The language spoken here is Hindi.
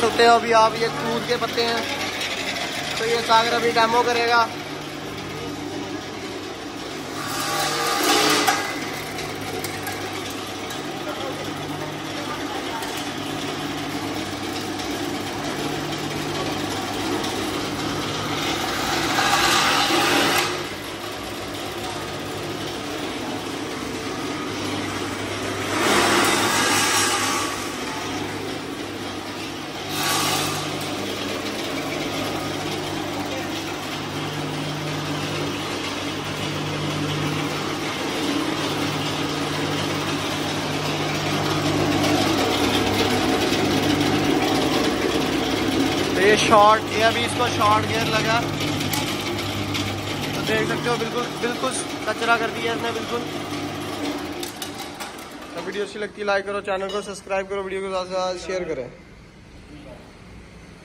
सकते हो, अभी आप ये दूध के पत्ते हैं। तो ये सागर अभी डेमो करेगा। तो ये शॉर्ट ये अभी इसको शॉर्ट गियर लगा। तो देख सकते हो, बिल्कुल बिल्कुल कचरा कर दिया इसने, बिल्कुल। तो वीडियो अच्छी लगती है लाइक करो चैनल को सब्सक्राइब करो, वीडियो को ज़्यादा से ज़्यादा शेयर करें।